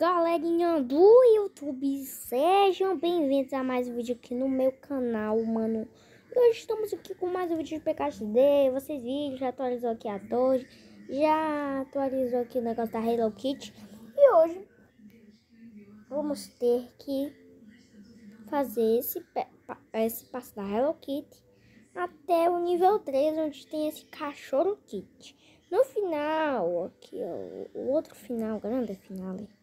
galerinha do YouTube, sejam bem-vindos a mais um vídeo aqui no meu canal, mano. E hoje estamos aqui com mais um vídeo de PKXD, vocês viram, já atualizou aqui a Doge, já atualizou aqui o negócio da Hello Kitty. E hoje vamos ter que fazer esse, esse passo da Hello Kitty até o nível 3, onde tem esse cachorro Kitty. No final, aqui, ó, o outro final, grande finale.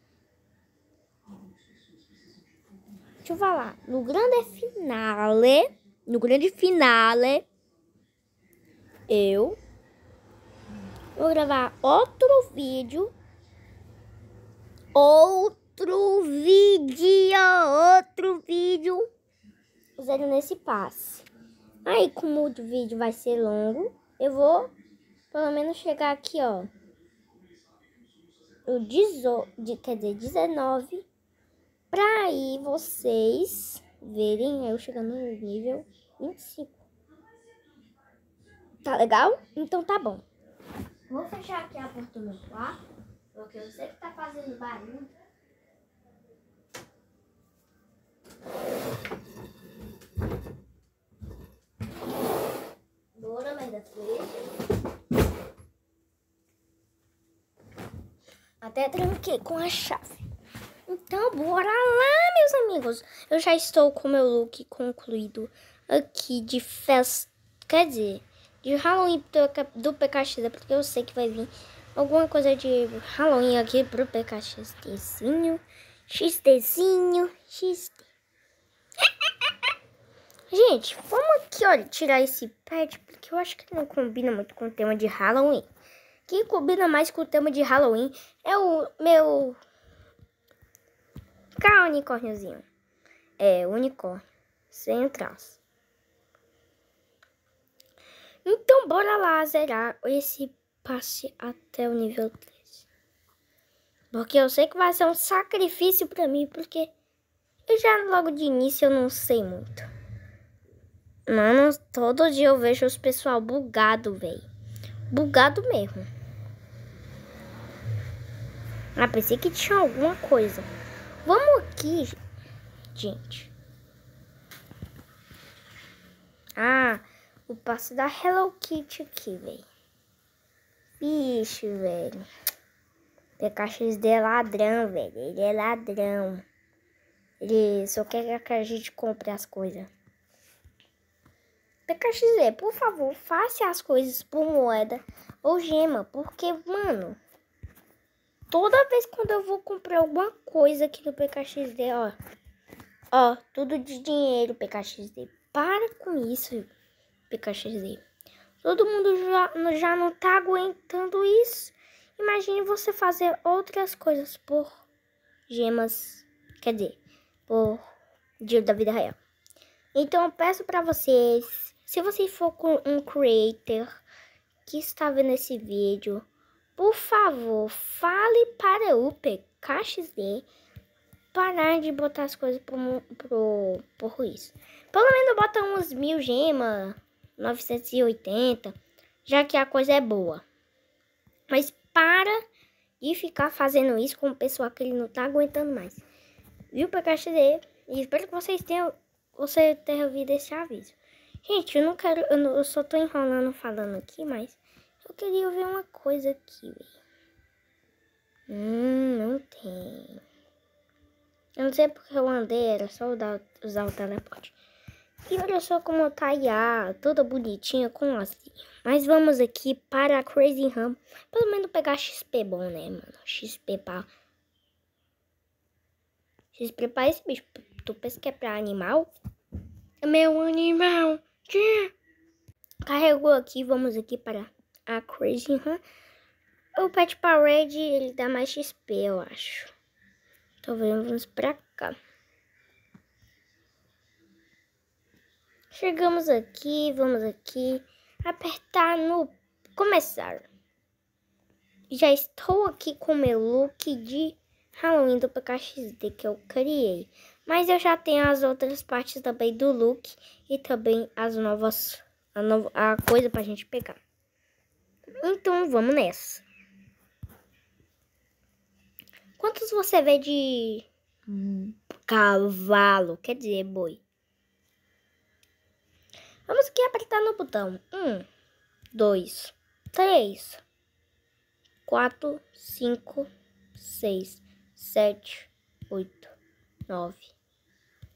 Deixa eu falar. No grande finale, no grande finale, eu vou gravar outro vídeo. Outro vídeo, outro vídeo usando nesse passe. Aí, como o vídeo vai ser longo, eu vou pelo menos chegar aqui, ó. O 18, quer dizer, 19. Pra aí vocês verem eu chegando no nível 25. Tá legal? Então tá bom. Vou fechar aqui a porta do meu quarto, porque eu sei que tá fazendo barulho. Bora, mas da Até tranquei com a chave. Então, bora lá, meus amigos. Eu já estou com meu look concluído aqui de festa. Quer dizer, de Halloween do, do PKX, porque eu sei que vai vir alguma coisa de Halloween aqui pro PKXDzinho. XDzinho, XD. Gente, vamos aqui, olha, tirar esse pad, porque eu acho que não combina muito com o tema de Halloween. Quem combina mais com o tema de Halloween é o meu carro unicórniozinho. É, unicórnio. Sem traço. Então, bora lá zerar esse passe até o nível 3. Porque eu sei que vai ser um sacrifício pra mim, porque eu já logo de início eu não sei muito. Mano, todo dia eu vejo os pessoal bugado, velho. Bugado mesmo. Ah, pensei que tinha alguma coisa. Vamos aqui, gente. Ah, o passo da Hello Kitty aqui, velho. Bicho, velho. PKXD é ladrão, velho. Ele é ladrão. Ele só quer que a gente compre as coisas. PKXD, por favor, faça as coisas por moeda ou gema. Porque, mano... Toda vez quando eu vou comprar alguma coisa aqui no PKXD, ó. Ó, tudo de dinheiro, PKXD. Para com isso, PKXD. Todo mundo já, já não tá aguentando isso. Imagine você fazer outras coisas por gemas. Quer dizer, por dinheiro da vida real. Então eu peço para vocês, se você for um creator que está vendo esse vídeo, por favor, fale para o PKXD parar de botar as coisas pro, pro, por isso. Pelo menos bota uns mil gemas, 980, já que a coisa é boa. Mas para de ficar fazendo isso com o pessoal que ele não tá aguentando mais. Viu, PKXD? E espero que vocês tenham, você tenha ouvido esse aviso. Gente, eu não quero, eu, não, eu só tô enrolando falando aqui, mas queria ver uma coisa aqui. Hum, não tem. Eu não sei porque eu andei, era só usar o teleporte. E olha só como tá a toda bonitinha com assim. Mas vamos aqui para a Crazy Ram. Pelo menos pegar XP bom, né, mano? XP pra... XP pra esse bicho. Tu pensa que é pra animal? É meu animal. Carregou aqui, vamos aqui para a Crazy Run. O Pet Parade, ele dá mais XP, eu acho. Então vamos pra cá. Chegamos aqui, vamos aqui. Apertar no começar. Já estou aqui com meu look de Halloween do PKXD que eu criei. Mas eu já tenho as outras partes também do look e também as novas, a, no, a coisa pra gente pegar. Então vamos nessa. Quantos você vê de cavalo? Quer dizer, boi. Vamos aqui apertar no botão. Um, dois, três, quatro, cinco, seis, sete, oito, nove,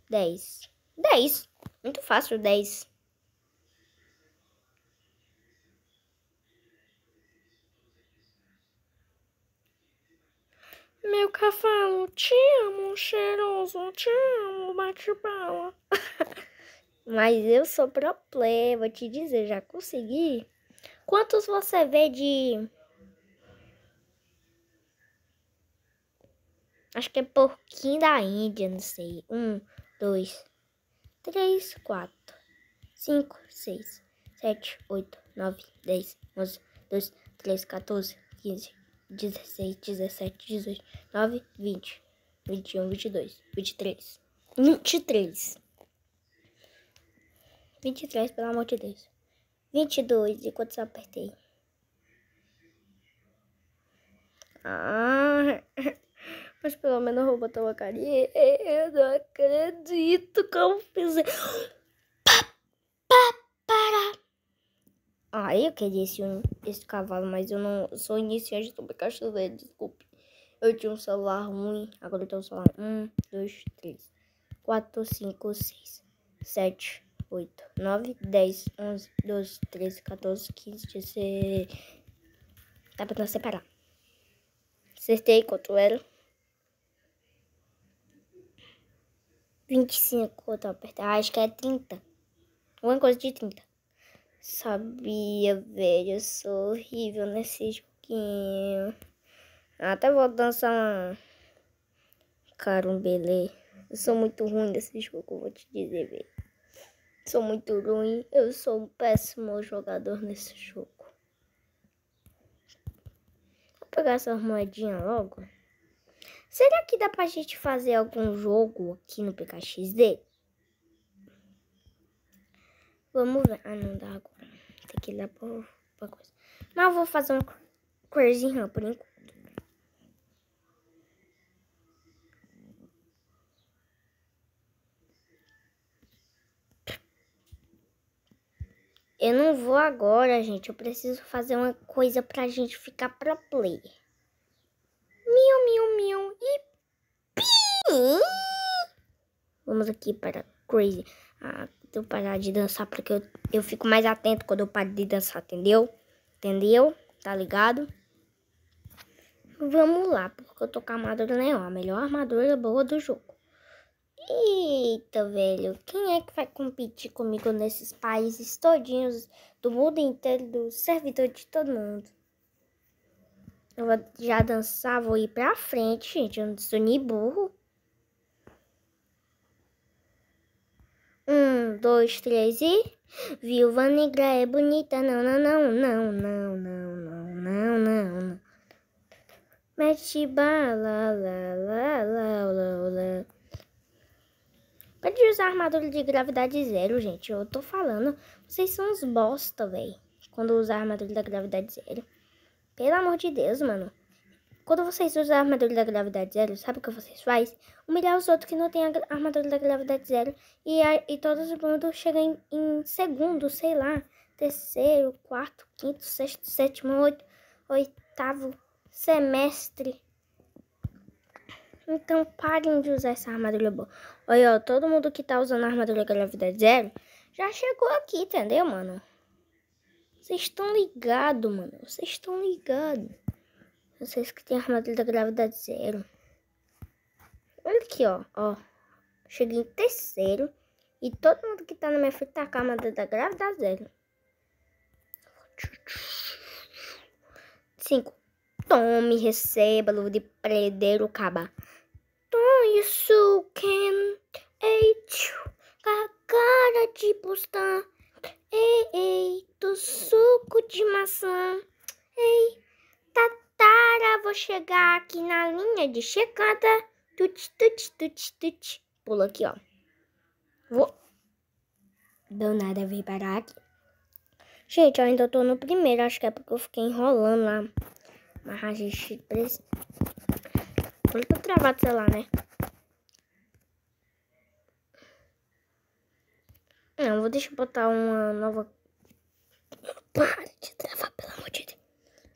dez. Dez. Muito fácil, dez. Meu cavalo, te amo, cheiroso, te amo, bate bala. Mas eu sou pro play, vou te dizer, já consegui. Quantos você vê de... Acho que é porquinho da Índia, não sei. Um, dois, três, quatro, cinco, seis, sete, oito, nove, dez, onze, doze, treze, 14, 15, 16, 17, 18, 9, 20, 21, 22, 23, 23. 23, pelo amor de Deus. 22, e quantos eu apertei? Ah, mas pelo menos eu vou botar uma carinha. Eu não acredito que eu Ah, eu queria esse, esse cavalo, mas eu não sou iniciante do cachoeiro, desculpe. Eu tinha um celular ruim, agora eu tenho um celular 1, 2, 3, 4, 5, 6, 7, 8, 9, 10, 11, 12, 13, 14, 15, 16. Dá pra separar. Acertei quanto era. 25, quanto eu apertar. Ah, acho que é 30. Alguma coisa de 30. Sabia, velho. Eu sou horrível nesse joguinho. Até vou dançar uma carumbelê. Eu sou muito ruim nesse jogo, vou te dizer, velho. Sou muito ruim. Eu sou um péssimo jogador nesse jogo. Vou pegar essas moedinhas logo. Será que dá pra gente fazer algum jogo aqui no PKXD? Vamos ver. Ah, não dá agora. Tem que lá pra, pra coisa. Mas eu vou fazer um crazy run por enquanto. Eu não vou agora, gente. Eu preciso fazer uma coisa pra gente ficar pro play. Miu, miu, miu. E... Vamos aqui para Crazy. Ah, eu parar de dançar porque eu, eu fico mais atento quando eu paro de dançar, entendeu? Entendeu? Tá ligado? Vamos lá, porque eu tô com a armadura neon, a melhor armadura boa do jogo. Eita, velho, quem é que vai competir comigo nesses países todinhos do mundo inteiro, do servidor de todo mundo? Eu vou já dançar, vou ir pra frente, gente, eu não sou nem burro. Um, dois, três e... Viúva negra é bonita, não, não, não, não, não, não, não, não, não, não. Mete bala, lá, lá, lá, lá, lá. Pode usar armadura de gravidade zero, gente. Eu tô falando. Vocês são uns bosta, velho. Quando usar armadura da gravidade zero. Pelo amor de Deus, mano. Quando vocês usam a armadura da gravidade zero, sabe o que vocês fazem? Humilhar os outros que não tem a armadura da gravidade zero. E, a, e todo mundo chega em, em segundo, sei lá, terceiro, quarto, quinto, sexto, sétimo, oito, oitavo semestre. Então parem de usar essa armadura boa. Olha, ó, todo mundo que tá usando a armadura da gravidade zero já chegou aqui, entendeu, mano? Vocês estão ligados, mano. Vocês estão ligados. Vocês que tem armadura da gravidade zero. Olha aqui, ó. ó. Cheguei em terceiro. E todo mundo que tá na minha frente tá com a armadura da gravidade zero. Cinco. Tome, receba, luva de predeiro, caba. Tome isso, tio. Com a cara de postar. Ei, ei, do suco de maçã. Ei, tá Tara, vou chegar aqui na linha de chegada. Tut, tut, tut, tut. Pula aqui, ó. Vou. Deu nada, vir parar aqui. Gente, eu ainda tô no primeiro. Acho que é porque eu fiquei enrolando lá. Mas a gente precisa... Ele tá travado o celular, né? Não, vou deixar botar uma nova... Para de travar, pelo amor de Deus.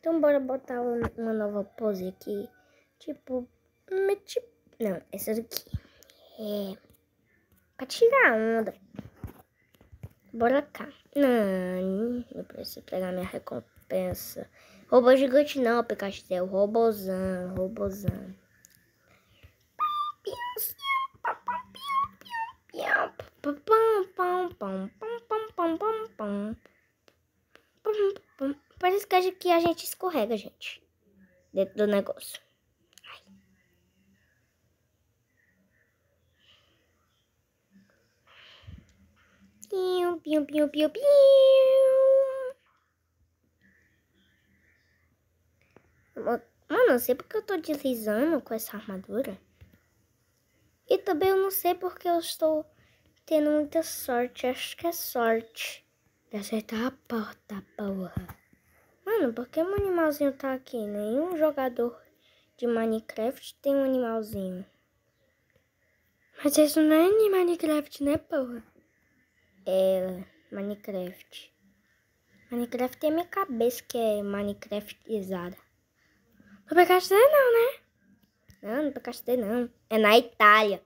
Então bora botar uma nova pose aqui. Tipo... tipo não, essa daqui. É... Pra tirar onda. Bora cá. Não, eu preciso pegar minha recompensa. Robô gigante não, Picastel. Robozão, robozão. Parece que a gente escorrega, gente. Dentro do negócio. Piu, piu, piu, piu, piu. Mano, não sei porque eu tô deslizando com essa armadura. E também eu não sei porque eu estou tendo muita sorte. Acho que é sorte de acertar a porta, porra. Mano, por que um animalzinho tá aqui? Nenhum jogador de Minecraft tem um animalzinho. Mas isso não é Minecraft, né, porra? é Minecraft. Minecraft é minha cabeça que é Minecraftizada. Não é Castelo não, né? Não, não é Castelo não. É na Itália.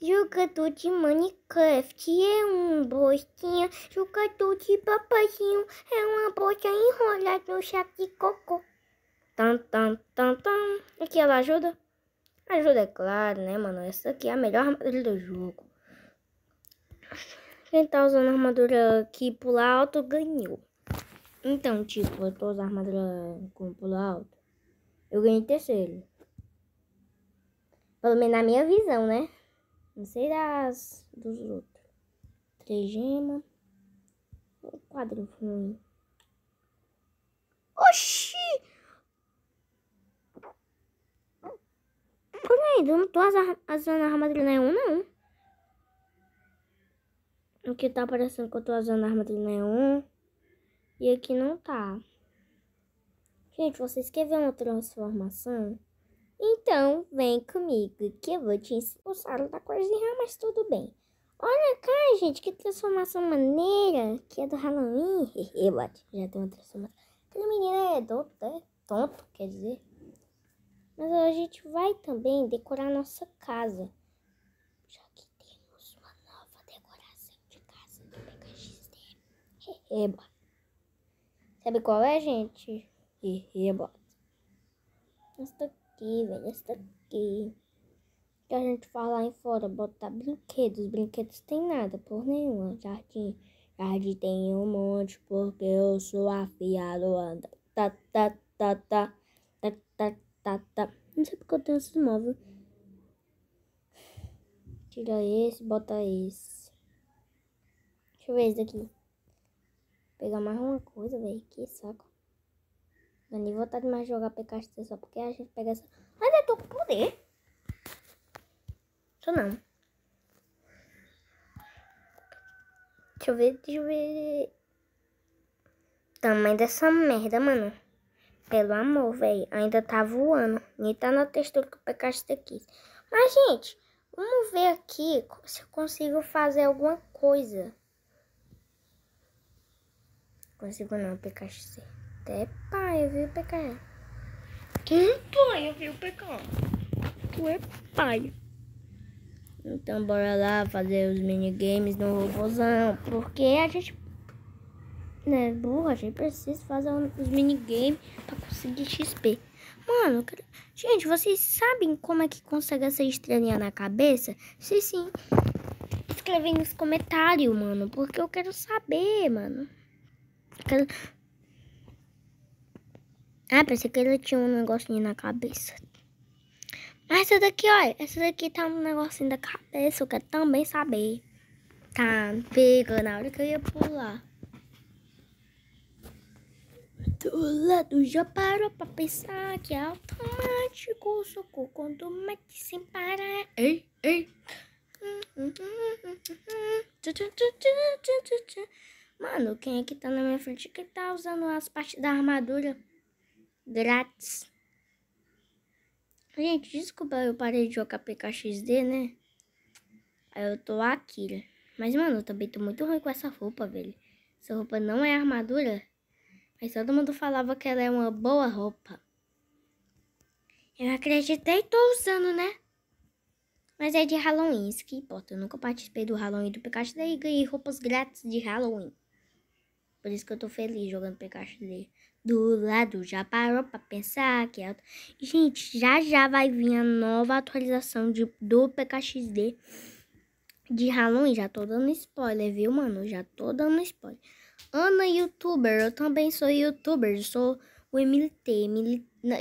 Jogador de Minecraft é um bostinha. Jogador de papazinho é uma bosta enrolada no saco de cocô. Tan, tan, tan, tan. Aqui ela ajuda? Ajuda, é claro, né, mano? Essa aqui é a melhor armadilha do jogo. Quem tá usando armadura que pula alto ganhou. Então, tipo, eu tô usando armadura com pula alto. Eu ganhei terceiro. Pelo menos na minha visão, né? Não sei das dos outros. Três gemas. Um quadro ruim. Oxi! Peraí, eu não tô usando armadura nenhum, não. Aqui tá aparecendo que eu tô usando arma de neon. E aqui não tá. Gente, vocês querem ver uma transformação? Então, vem comigo que eu vou te. O da coisinha, mas tudo bem. Olha cá, gente, que transformação maneira. Que é do Halloween. Já tem uma transformação. Aquele menino é tonto, é tonto, quer dizer. Mas a gente vai também decorar nossa casa. Reba. Sabe qual é, gente? Reba. Essa daqui, velho. Essa daqui. Que a gente fala lá em fora, botar brinquedos. Brinquedos tem nada, por nenhuma. Jardim. Jardim tem um monte, porque eu sou afiado. Anda. Tá, tá, tá, tá. Tá, tá, tá, tá. Não sei porque eu tenho esses móveis. Tira esse, bota esse. Deixa eu ver esse daqui. Pegar mais uma coisa, velho. Que saco. Não nem vontade de mais jogar PKXT só porque a gente pega essa. Mas eu tô com poder. Isso não. Deixa eu ver, deixa eu ver. Tamanho dessa merda, mano. Pelo amor, velho. Ainda tá voando. Nem tá na textura que o PKXT quis. Mas, gente, vamos ver aqui se eu consigo fazer alguma coisa. Consigo não, PKC. Até pai, viu, PK? Tu é pai, viu, PK? Tu é pai. Então bora lá fazer os minigames no robôzão. Porque a gente... Né, burra, a gente precisa fazer os minigames pra conseguir XP. Mano, gente, vocês sabem como é que consegue essa estrelinha na cabeça? Sim, sim. Escreve nos comentários, mano. Porque eu quero saber, mano. Ah, pensei que ele tinha um negocinho na cabeça. Mas essa daqui, olha. Essa daqui tá um negocinho da cabeça. Eu quero também saber. Tá, pega na hora que eu ia pular. Do lado já parou pra pensar que é automático. Socorro quando mete sem parar. Ei, ei. Mano, quem é que tá na minha frente que tá usando as partes da armadura grátis? Gente, desculpa, eu parei de jogar PKXD, né? Aí eu tô aqui? Mas, mano, eu também tô muito ruim com essa roupa, velho. Essa roupa não é armadura. Mas todo mundo falava que ela é uma boa roupa. Eu acreditei e tô usando, né? Mas é de Halloween, isso que importa. Eu nunca participei do Halloween do Pikachu, daí ganhei roupas grátis de Halloween. Por isso que eu tô feliz jogando Pikachu do lado. Já parou pra pensar que é... Gente, já já vai vir a nova atualização de, do PKXD de Halloween. Já tô dando spoiler, viu, mano? Já tô dando spoiler. Ana youtuber, eu também sou youtuber, sou o MLT.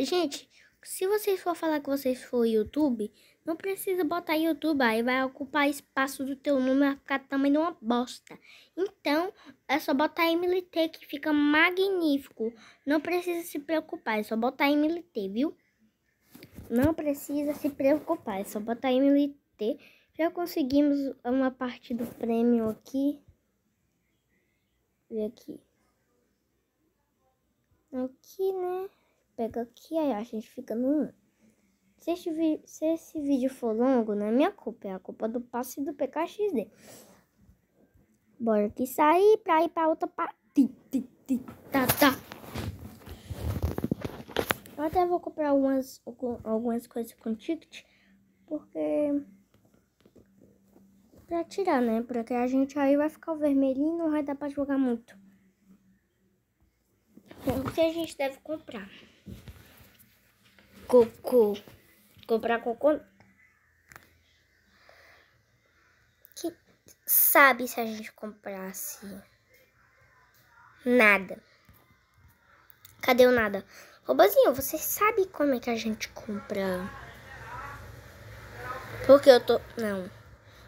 Gente, se vocês for falar que vocês for YouTube, não precisa botar YouTube, aí vai ocupar espaço do teu nome, vai ficar também uma bosta. Então, é só botar MLT que fica magnífico. Não precisa se preocupar, é só botar MLT, viu? Não precisa se preocupar, é só botar MLT. Já conseguimos uma parte do prêmio aqui. Vê aqui. Aqui, né? Pega aqui, aí a gente fica no 1. Se, este, se esse vídeo for longo, não é minha culpa, é a culpa do passe do PKXD. Bora que sair pra ir pra outra parte. Tá, tá. Eu até vou comprar algumas, algumas coisas com ticket, porque... Pra tirar, né? Porque a gente aí vai ficar o vermelhinho e não vai dar pra jogar muito. O que a gente deve comprar? Cocô comprar cocô. Que sabe se a gente comprasse nada. Cadê o nada? Robozinho, você sabe como é que a gente compra? Porque eu tô... Não.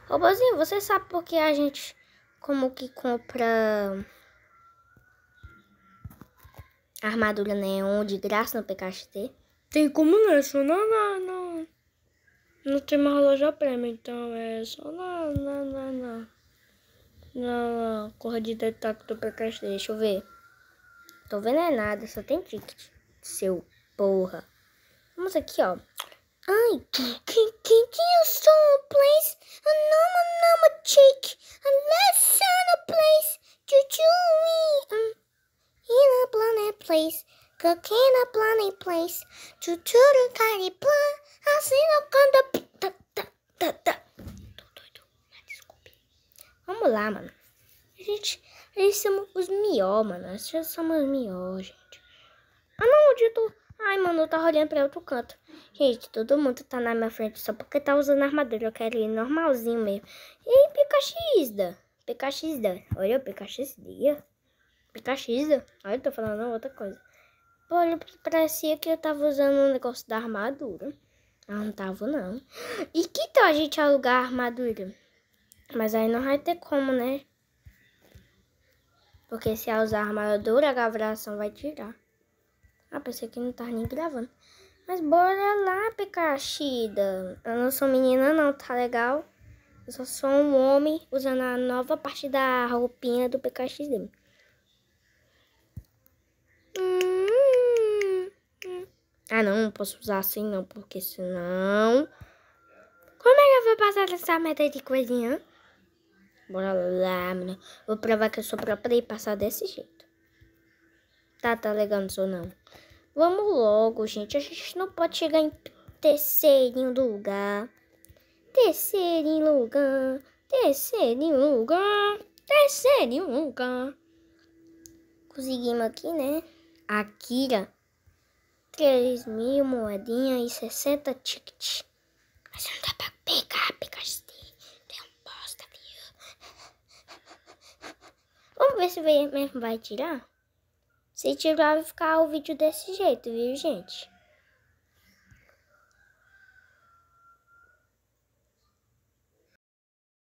Robozinho, você sabe por que a gente como que compra armadura neon de graça no PKXT? Tem como não, é só na, na, na, Não tem mais loja prêmio, então é só na, na, na, na, na corra de destaque do PKS. Deixa eu ver. Tô vendo é nada, só tem ticket. Seu porra. Vamos aqui, ó. Ai, can, can, can you stone place? A number, number chick. A lesson a place. Juju, um, in a planet place. Cooking a planning place. Tuturu cari plan. Assim não canta. Tô doido. Desculpe. Vamos lá, mano. A gente. A gente somos os mió, mano. A gente somos mió, gente. Ah, não, onde eu tô? Ai, mano, eu tava olhando pra outro canto. Gente, todo mundo tá na minha frente só porque tá usando armadura. Eu quero ir normalzinho mesmo. E PKX PKX Olha o PKX PKX Olha, eu tô falando outra coisa. Olha, parecia que eu tava usando um negócio da armadura. Ah, não tava, não. E que tal a gente alugar a armadura? Mas aí não vai ter como, né? Porque se eu usar a armadura, a gravação vai tirar. Ah, pensei que não tava nem gravando. Mas bora lá, Picachida. Eu não sou menina, não, tá legal? Eu só sou um homem usando a nova parte da roupinha do PKX Ah, não, não posso usar assim não, porque senão... Como é que eu vou passar essa meta de coisinha? Bora lá, menina. Vou provar que eu sou própria e passar desse jeito. Tá, tá legal, não sou não. Vamos logo, gente. A gente não pode chegar em terceirinho lugar. Terceirinho lugar. Terceirinho lugar. Terceirinho lugar. Conseguimos aqui, né? Akira 3 mil moedinhas e 60 tickets. Mas não dá pra pegar, pegar Tem um bosta, viu? Vamos ver se mesmo vai tirar. Se tirar, vai ficar o vídeo desse jeito, viu, gente?